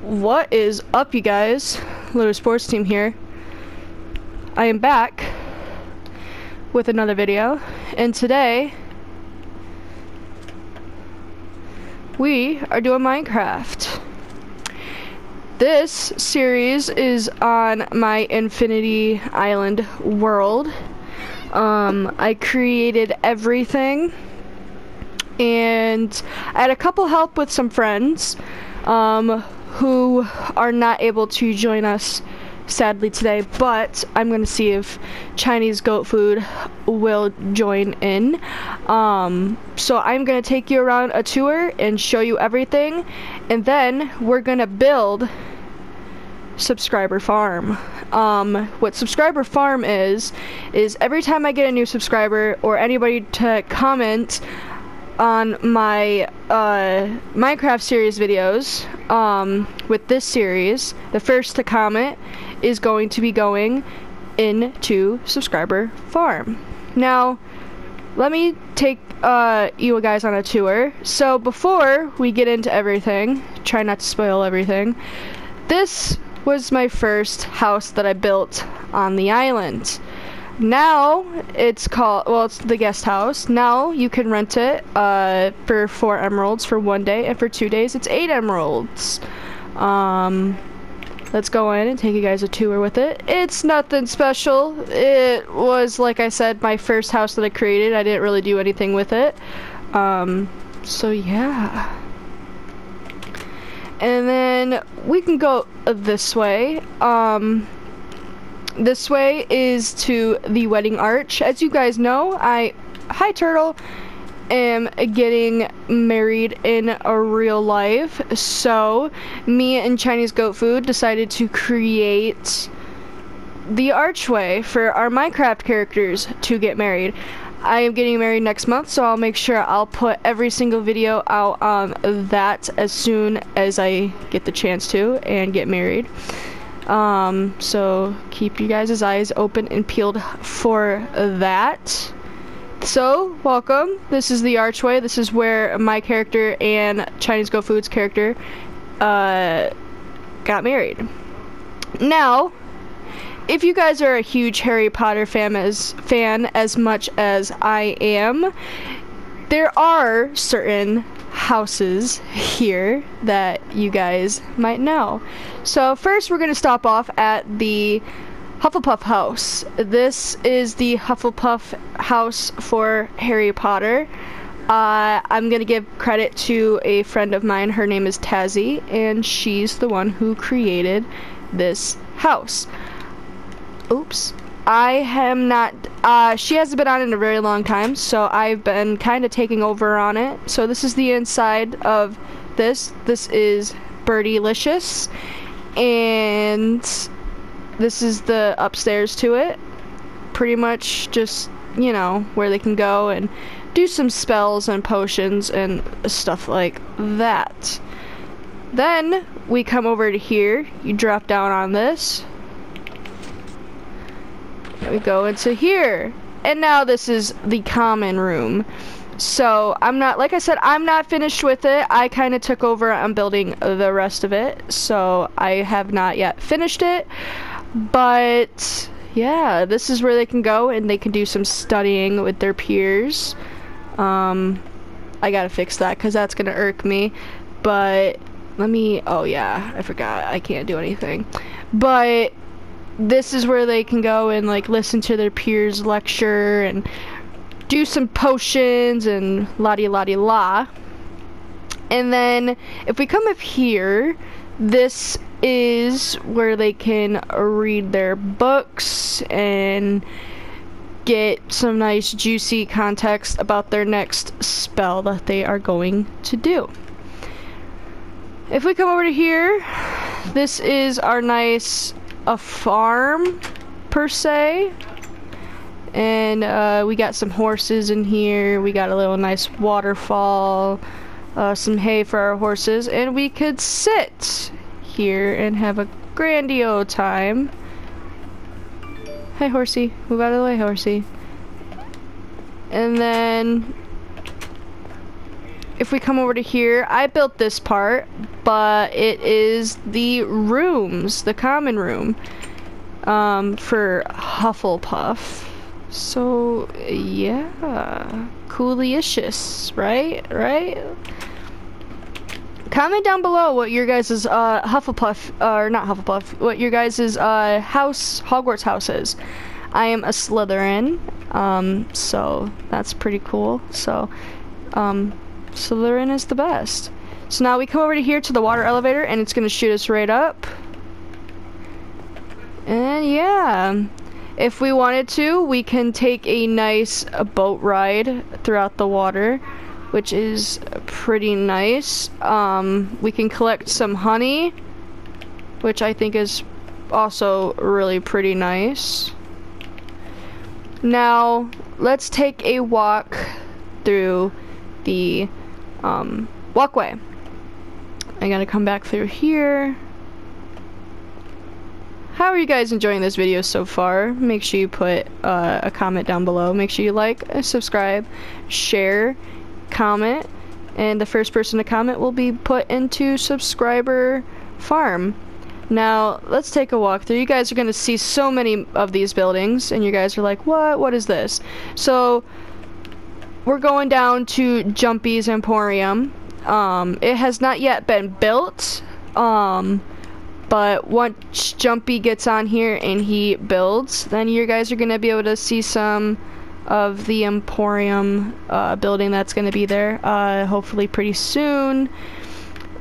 What is up, you guys? Luta Sports Team here. I am back with another video, and today we are doing Minecraft. This series is on my Infinity Island world. Um, I created everything, and I had a couple help with some friends um, who are not able to join us sadly today, but I'm gonna see if Chinese goat food will join in. Um, so I'm gonna take you around a tour and show you everything, and then we're gonna build subscriber farm. Um, what subscriber farm is, is every time I get a new subscriber or anybody to comment on my uh, Minecraft series videos um, with this series, the first to comment is going to be going into subscriber farm. Now, let me take uh, you guys on a tour. So before we get into everything, try not to spoil everything. This was my first house that I built on the island. Now it's called well, it's the guest house. Now you can rent it uh, for four emeralds for one day, and for two days it's eight emeralds. Um, let's go in and take you guys a tour with it. It's nothing special. It was like I said, my first house that I created. I didn't really do anything with it. Um, so yeah. And then we can go this way. Um, this way is to the wedding arch. As you guys know, I, hi turtle, am getting married in a real life. So me and Chinese goat food decided to create the archway for our Minecraft characters to get married. I am getting married next month, so I'll make sure I'll put every single video out on that as soon as I get the chance to and get married. Um, so keep you guys' eyes open and peeled for that. So, welcome. This is the archway. This is where my character and Chinese Goat Foods character uh, got married. Now, if you guys are a huge Harry Potter fan as, fan as much as I am, there are certain houses here that you guys might know. So first we're going to stop off at the Hufflepuff house. This is the Hufflepuff house for Harry Potter. Uh, I'm going to give credit to a friend of mine. Her name is Tazzy, and she's the one who created this house. Oops. I am not, uh, she hasn't been on in a very long time, so I've been kind of taking over on it. So this is the inside of this. This is Birdie-licious, and this is the upstairs to it. Pretty much just, you know, where they can go and do some spells and potions and stuff like that. Then we come over to here, you drop down on this, we go into here. And now this is the common room. So I'm not, like I said, I'm not finished with it. I kind of took over on building the rest of it. So I have not yet finished it. But yeah, this is where they can go and they can do some studying with their peers. Um, I gotta fix that because that's gonna irk me. But let me, oh yeah, I forgot. I can't do anything. But this is where they can go and like listen to their peers lecture and do some potions and la di la di la. And then if we come up here, this is where they can read their books and get some nice juicy context about their next spell that they are going to do. If we come over to here, this is our nice a farm per se. And uh, we got some horses in here. We got a little nice waterfall uh, some hay for our horses. And we could sit here and have a grandio time. Hey horsey. Move out of the way horsey. And then if we come over to here, I built this part, but it is the rooms, the common room, um, for Hufflepuff. So, yeah, coolicious, right? Right? Comment down below what your guys' uh, Hufflepuff, uh, or not Hufflepuff, what your guys' uh, house, Hogwarts house is. I am a Slytherin, um, so that's pretty cool. So, um, Slytherin is the best. So now we come over to here to the water elevator and it's gonna shoot us right up. And yeah, if we wanted to, we can take a nice boat ride throughout the water, which is pretty nice. Um, we can collect some honey, which I think is also really pretty nice. Now, let's take a walk through the um, walkway. I gotta come back through here. How are you guys enjoying this video so far? Make sure you put uh, a comment down below. Make sure you like, subscribe, share, comment, and the first person to comment will be put into subscriber farm. Now, let's take a walk through. You guys are going to see so many of these buildings, and you guys are like, what? What is this? So, we're going down to Jumpy's Emporium. Um, it has not yet been built, um, but once Jumpy gets on here and he builds, then you guys are going to be able to see some of the Emporium uh, building that's going to be there, uh, hopefully pretty soon.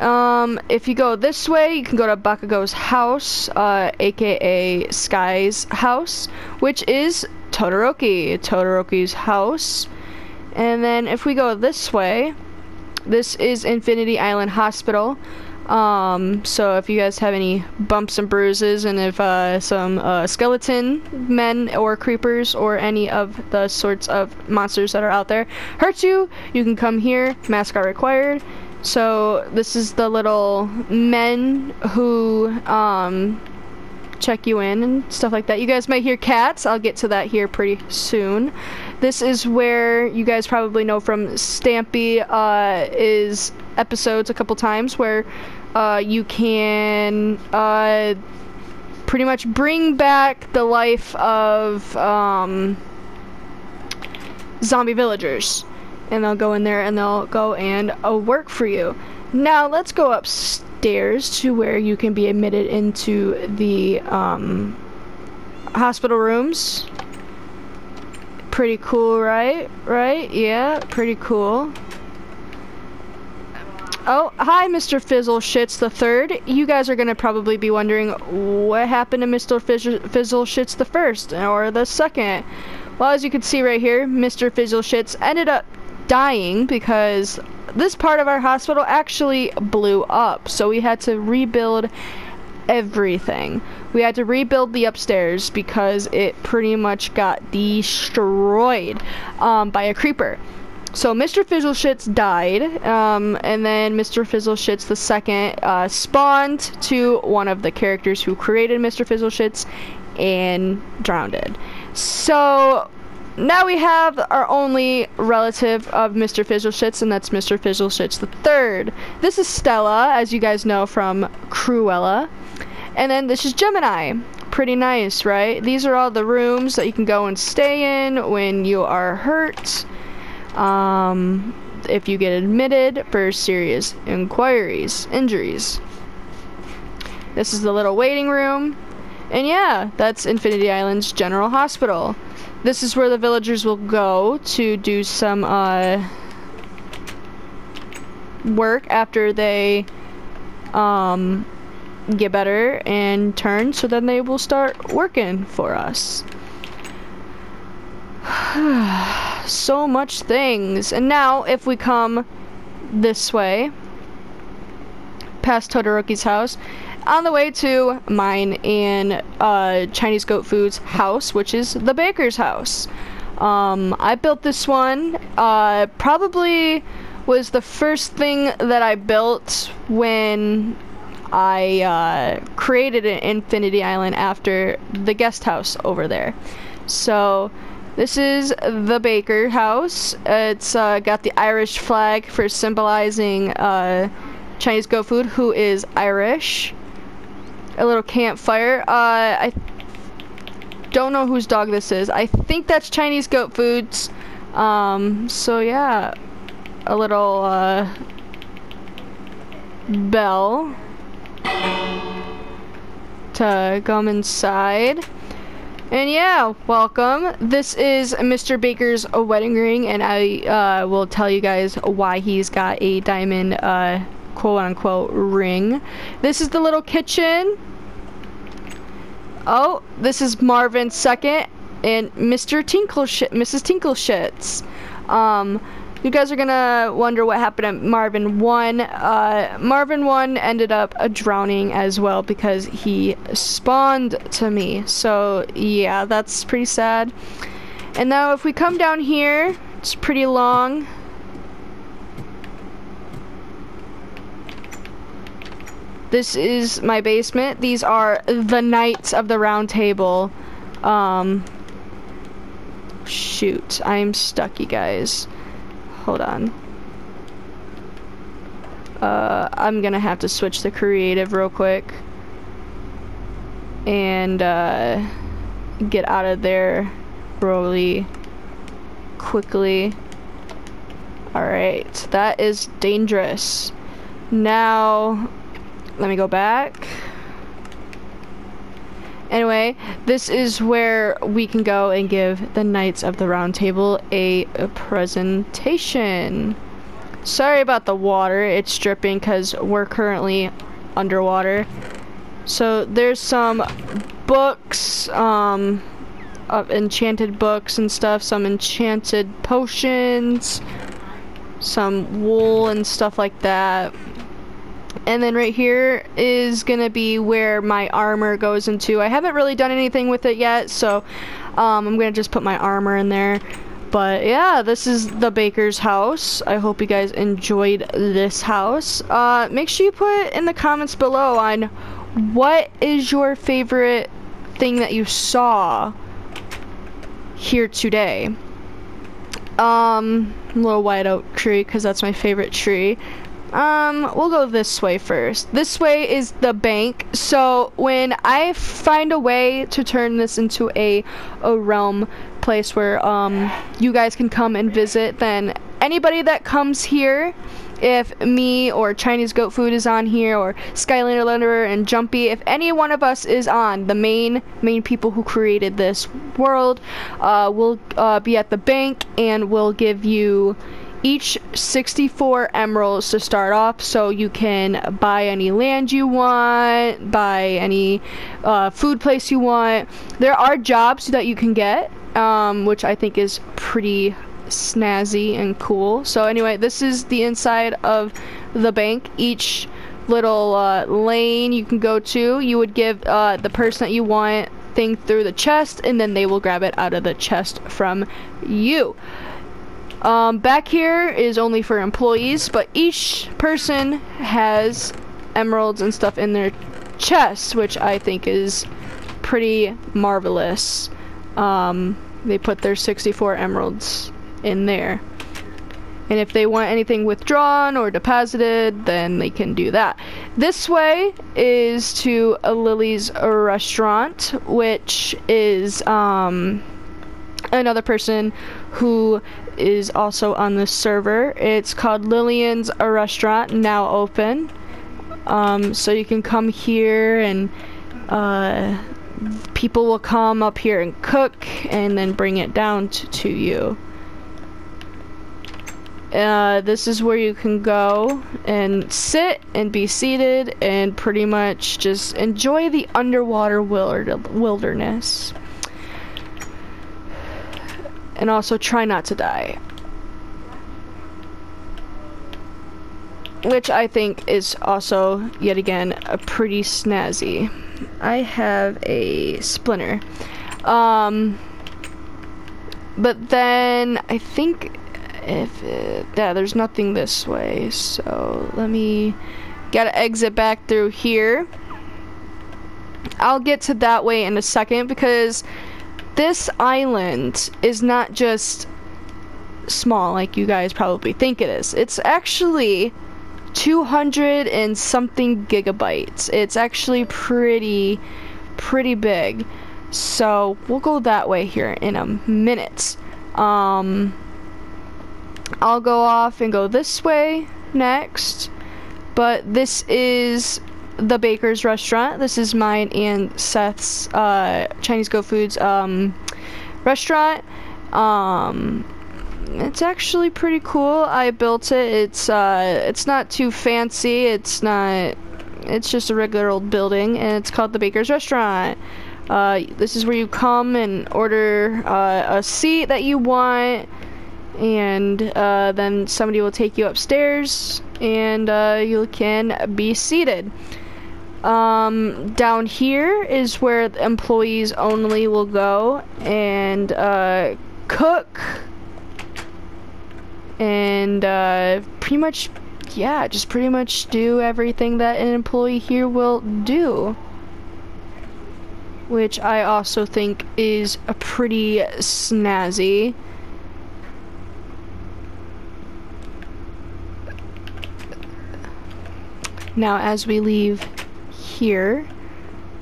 Um, if you go this way, you can go to Bakugo's house, uh, aka Sky's house, which is Todoroki, Todoroki's house. And then if we go this way, this is Infinity Island Hospital. Um, so if you guys have any bumps and bruises, and if uh, some uh, skeleton men or creepers or any of the sorts of monsters that are out there hurt you, you can come here. Mask are required. So this is the little men who um, check you in and stuff like that. You guys might hear cats. I'll get to that here pretty soon. This is where you guys probably know from Stampy uh, is episodes a couple times where uh, you can uh, pretty much bring back the life of um, zombie villagers and they'll go in there and they'll go and uh, work for you. Now let's go upstairs to where you can be admitted into the um, hospital rooms. Pretty cool, right? Right? Yeah, pretty cool. Oh, hi, Mr. Fizzle Shits the Third. You guys are gonna probably be wondering what happened to Mr. Fizzle Shits the First or the Second. Well, as you can see right here, Mr. Fizzle Shits ended up dying because this part of our hospital actually blew up. So we had to rebuild everything. We had to rebuild the upstairs because it pretty much got destroyed um, by a creeper. So Mr. Fizzleshits died, um, and then Mr. Fizzleshits the second uh, spawned to one of the characters who created Mr. Fizzleshits and drowned. it. So now we have our only relative of Mr. Fizzleshits, and that's Mr. Fizzleshits the third. This is Stella, as you guys know from Cruella. And then this is Gemini. Pretty nice, right? These are all the rooms that you can go and stay in when you are hurt. Um, if you get admitted for serious inquiries, injuries. This is the little waiting room. And yeah, that's Infinity Island's General Hospital. This is where the villagers will go to do some uh, work after they um, get better and turn, so then they will start working for us. so much things. And now, if we come this way, past Todoroki's house, on the way to mine and uh, Chinese Goat Food's house, which is the baker's house. Um, I built this one. Uh, probably was the first thing that I built when I uh, created an Infinity Island after the guest house over there. So This is the Baker House. It's uh, got the Irish flag for symbolizing uh, Chinese goat food, who is Irish. A little campfire. Uh, I don't know whose dog this is. I think that's Chinese goat foods. Um, so yeah, a little uh, bell to come inside. And yeah, welcome. This is Mr. Baker's wedding ring, and I uh, will tell you guys why he's got a diamond, uh, quote unquote, ring. This is the little kitchen. Oh, this is Marvin's second, and Mr. Tinkleshit, Mrs. Tinkleshits. Um, you guys are gonna wonder what happened to Marvin 1. Uh, Marvin 1 ended up uh, drowning as well because he spawned to me. So, yeah, that's pretty sad. And now if we come down here, it's pretty long. This is my basement. These are the Knights of the Round Table. Um, shoot, I'm stuck, you guys. Hold on. Uh, I'm gonna have to switch the creative real quick. And, uh, get out of there really quickly. Alright, that is dangerous. Now, let me go back. Anyway, this is where we can go and give the Knights of the Round Table a, a presentation. Sorry about the water, it's dripping because we're currently underwater. So there's some books, um, of enchanted books and stuff, some enchanted potions, some wool and stuff like that. And then right here is going to be where my armor goes into. I haven't really done anything with it yet, so um, I'm going to just put my armor in there. But yeah, this is the baker's house. I hope you guys enjoyed this house. Uh, make sure you put in the comments below on what is your favorite thing that you saw here today. Um, little white oak tree because that's my favorite tree. Um, we'll go this way first. This way is the bank. So when I find a way to turn this into a a realm place where um you guys can come and visit, then anybody that comes here if me or Chinese Goat Food is on here or Skylander Lenderer and Jumpy, if any one of us is on, the main main people who created this world, uh, will uh, be at the bank and will give you each 64 emeralds to start off. So you can buy any land you want buy any uh, food place you want. There are jobs that you can get um, which I think is pretty snazzy and cool. So anyway this is the inside of the bank. Each little uh, lane you can go to you would give uh, the person that you want thing through the chest and then they will grab it out of the chest from you um, back here is only for employees, but each person has emeralds and stuff in their chests, which I think is pretty marvelous. Um, they put their 64 emeralds in there. And if they want anything withdrawn or deposited, then they can do that. This way is to a Lily's restaurant, which is um, another person who is also on the server. It's called Lillian's a restaurant, now open. Um, so you can come here and uh, people will come up here and cook and then bring it down to you. Uh, this is where you can go and sit and be seated and pretty much just enjoy the underwater wilderness and also try not to die. Which I think is also, yet again, a pretty snazzy. I have a splinter. Um, but then I think if it, yeah, there's nothing this way, so let me gotta exit back through here. I'll get to that way in a second because this island is not just small like you guys probably think it is. It's actually 200 and something gigabytes. It's actually pretty, pretty big. So we'll go that way here in a minute. Um, I'll go off and go this way next. But this is the Baker's restaurant. This is mine and Seth's uh, Chinese Goat Foods um, restaurant. Um, it's actually pretty cool. I built it. It's uh, it's not too fancy. It's not. It's just a regular old building, and it's called the Baker's Restaurant. Uh, this is where you come and order uh, a seat that you want, and uh, then somebody will take you upstairs, and uh, you can be seated. Um, down here is where employees only will go and uh, cook and uh, pretty much, yeah, just pretty much do everything that an employee here will do. Which I also think is a pretty snazzy. Now, as we leave here,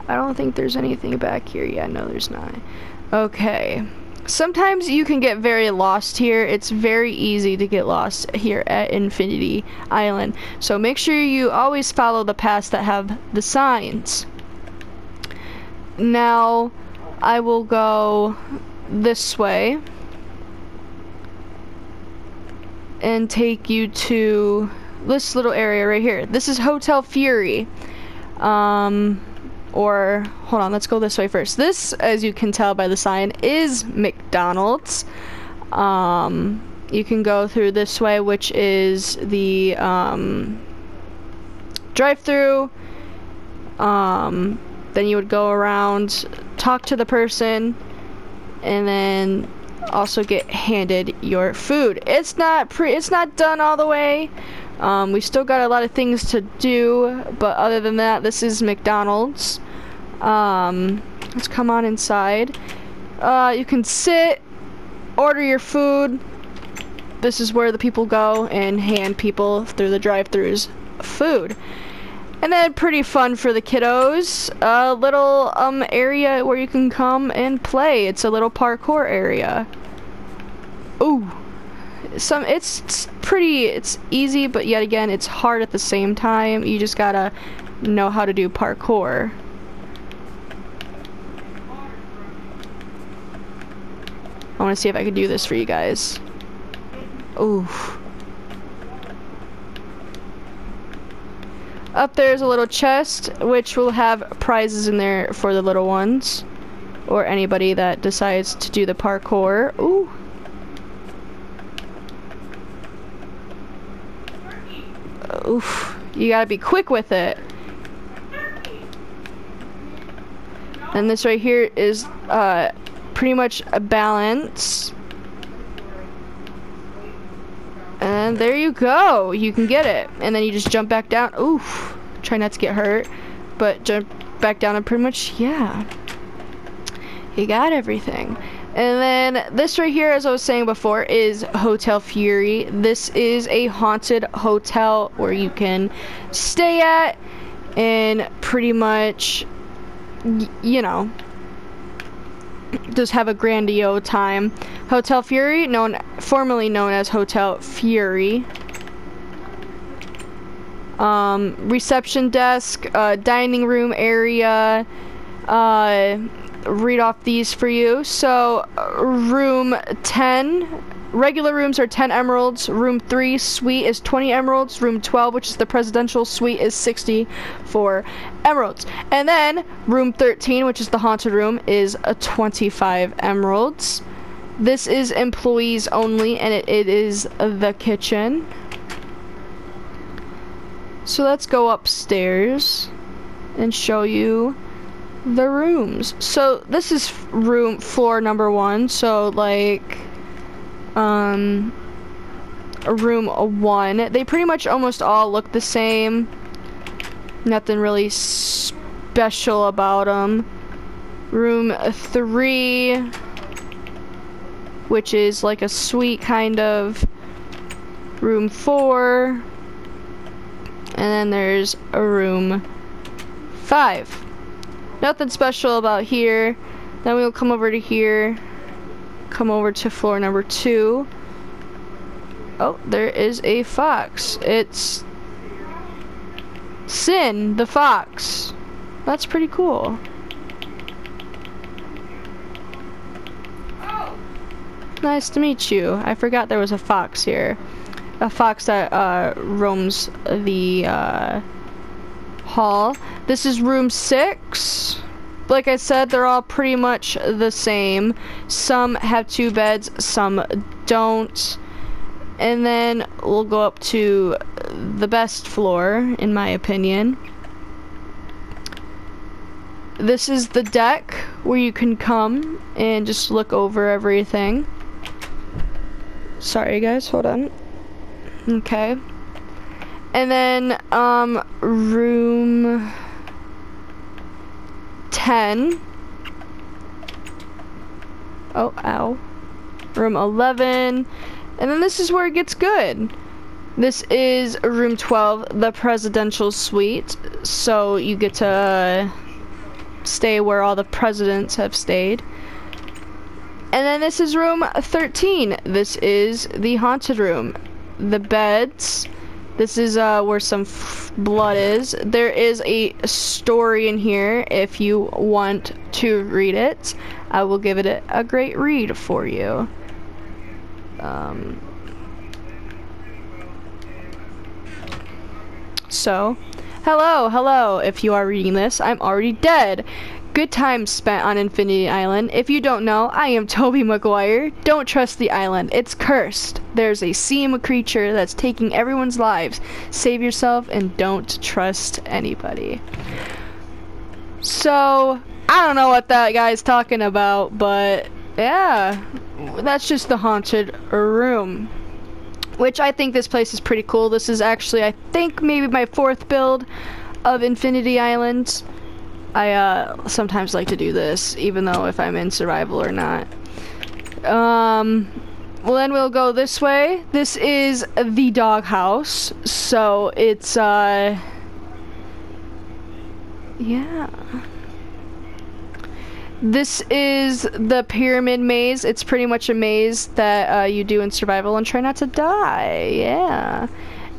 I don't think there's anything back here. Yeah, no, there's not. Okay sometimes you can get very lost here. It's very easy to get lost here at Infinity Island. So make sure you always follow the paths that have the signs. Now, I will go this way and take you to this little area right here. This is Hotel Fury. Um, or hold on let's go this way first. This as you can tell by the sign is McDonald's. Um, you can go through this way which is the um, drive-through. Um, then you would go around talk to the person and then also get handed your food. It's not pre it's not done all the way um, we still got a lot of things to do, but other than that, this is McDonald's. Um, let's come on inside. Uh, you can sit, order your food. This is where the people go and hand people through the drive-throughs food. And then pretty fun for the kiddos, a little um area where you can come and play. It's a little parkour area. Ooh. Some it's, it's pretty it's easy, but yet again it's hard at the same time. You just gotta know how to do parkour. I want to see if I can do this for you guys. Ooh. Up there's a little chest, which will have prizes in there for the little ones. Or anybody that decides to do the parkour. Ooh. Oof. You gotta be quick with it. And this right here is uh, pretty much a balance. And there you go. You can get it. And then you just jump back down. Oof. Try not to get hurt. But jump back down and pretty much, yeah. You got everything. And then this right here, as I was saying before, is Hotel Fury. This is a haunted hotel where you can stay at and pretty much, you know, just have a grandiose time. Hotel Fury, known formerly known as Hotel Fury. Um, reception desk, uh, dining room area. Uh, read off these for you. So, uh, room 10 Regular rooms are 10 emeralds. Room 3 suite is 20 emeralds. Room 12, which is the presidential suite, is 64 emeralds. And then room 13, which is the haunted room, is a 25 emeralds. This is employees only, and it, it is the kitchen. So let's go upstairs and show you the rooms. So this is room floor number one. So like um, room one. They pretty much almost all look the same. Nothing really special about them. Room three. which is like a suite kind of. Room four. And then there's a room five. Nothing special about here. Then we'll come over to here. Come over to floor number two. Oh, there is a fox. It's Sin, the fox. That's pretty cool. Nice to meet you. I forgot there was a fox here. A fox that uh, roams the uh, hall. This is room six. Like I said, they're all pretty much the same. Some have two beds, some don't. And then we'll go up to the best floor, in my opinion. This is the deck where you can come and just look over everything. Sorry guys, hold on. Okay. And then, um, room 10. Oh, ow. Room 11. And then this is where it gets good. This is room 12, the presidential suite. So you get to stay where all the presidents have stayed. And then this is room 13. This is the haunted room. The beds. This is uh, where some blood is. There is a story in here if you want to read it. I will give it a, a great read for you. Um, so, hello, hello. If you are reading this, I'm already dead. Good time spent on Infinity Island. If you don't know, I am Tobey Maguire. Don't trust the island. It's cursed. There's a Seam creature that's taking everyone's lives. Save yourself and don't trust anybody. So, I don't know what that guy's talking about, but yeah, that's just the haunted room. Which I think this place is pretty cool. This is actually, I think, maybe my fourth build of Infinity Island. I uh, sometimes like to do this, even though if I'm in survival or not. Um, well then we'll go this way. This is the doghouse, so it's uh, yeah. This is the pyramid maze. It's pretty much a maze that uh, you do in survival and try not to die. Yeah.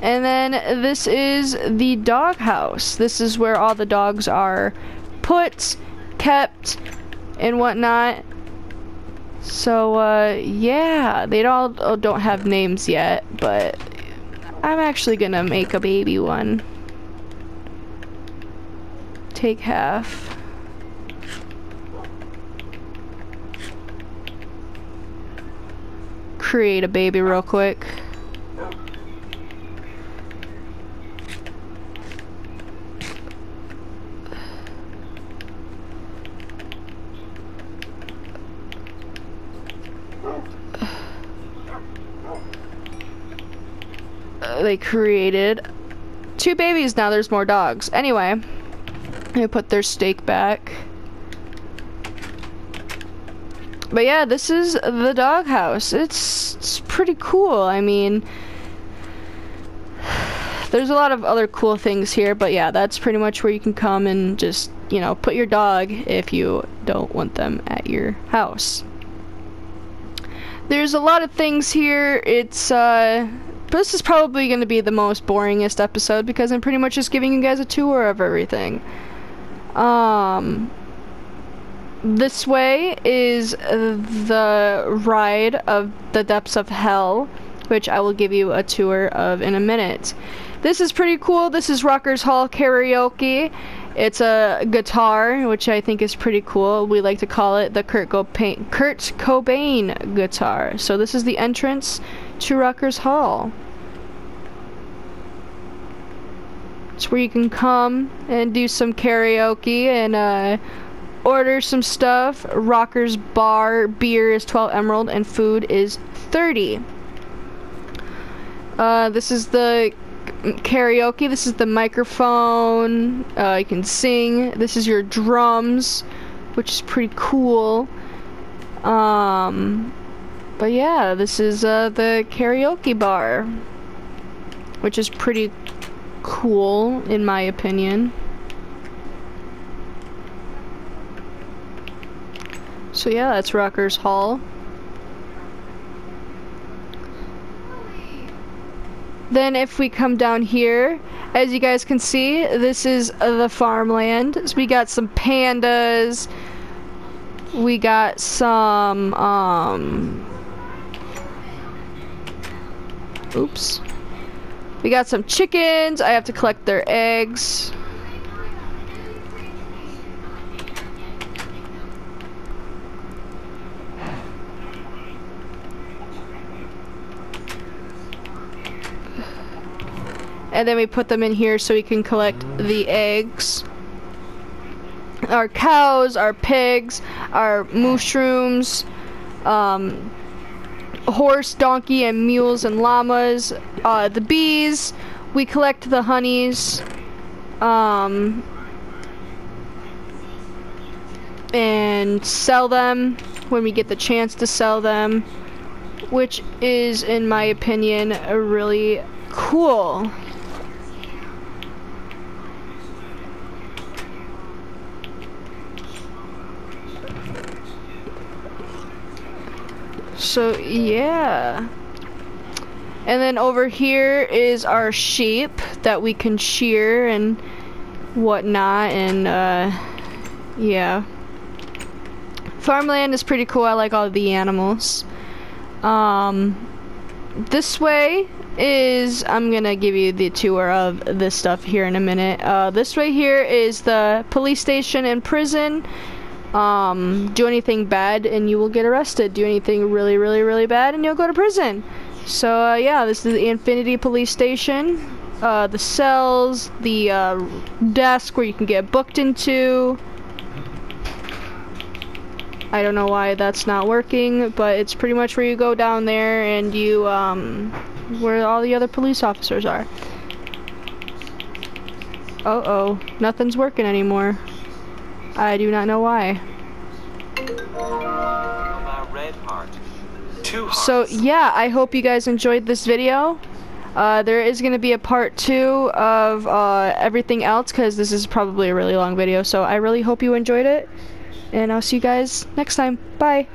And then this is the doghouse. This is where all the dogs are put, kept, and whatnot. So, uh, yeah, they all don't have names yet, but I'm actually gonna make a baby one. Take half. Create a baby real quick. They created two babies. Now there's more dogs. Anyway they put their steak back. But yeah this is the doghouse. It's, it's pretty cool. I mean there's a lot of other cool things here but yeah that's pretty much where you can come and just you know put your dog if you don't want them at your house. There's a lot of things here. It's uh this is probably going to be the most boringest episode because I'm pretty much just giving you guys a tour of everything. Um, this way is the ride of the depths of hell, which I will give you a tour of in a minute. This is pretty cool. This is Rockers Hall Karaoke. It's a guitar, which I think is pretty cool. We like to call it the Kurt Cobain, Kurt Cobain guitar. So this is the entrance to Rockers Hall. It's where you can come and do some karaoke and uh, order some stuff. Rockers Bar beer is 12 emerald and food is 30. Uh, this is the karaoke. This is the microphone. Uh, you can sing. This is your drums, which is pretty cool. Um, but yeah, this is uh, the karaoke bar, which is pretty cool in my opinion. So yeah, that's Rockers Hall. Then if we come down here, as you guys can see, this is the farmland. So we got some pandas. We got some, um... Oops. We got some chickens. I have to collect their eggs. and then we put them in here so we can collect the eggs. Our cows, our pigs, our mushrooms, um, horse, donkey, and mules and llamas, uh, the bees, we collect the honeys, um, and sell them when we get the chance to sell them, which is, in my opinion, a really cool. So, yeah. And then over here is our sheep that we can shear and whatnot, and uh, yeah. Farmland is pretty cool. I like all the animals. Um, this way is, I'm gonna give you the tour of this stuff here in a minute. Uh, this way here is the police station and prison um, do anything bad and you will get arrested. Do anything really, really, really bad and you'll go to prison. So uh, yeah, this is the Infinity Police Station. Uh, the cells, the uh, desk where you can get booked into. I don't know why that's not working, but it's pretty much where you go down there and you, um, where all the other police officers are. Uh-oh, nothing's working anymore. I do not know why. So yeah, I hope you guys enjoyed this video. Uh, there is going to be a part two of uh, everything else because this is probably a really long video. So I really hope you enjoyed it. And I'll see you guys next time. Bye.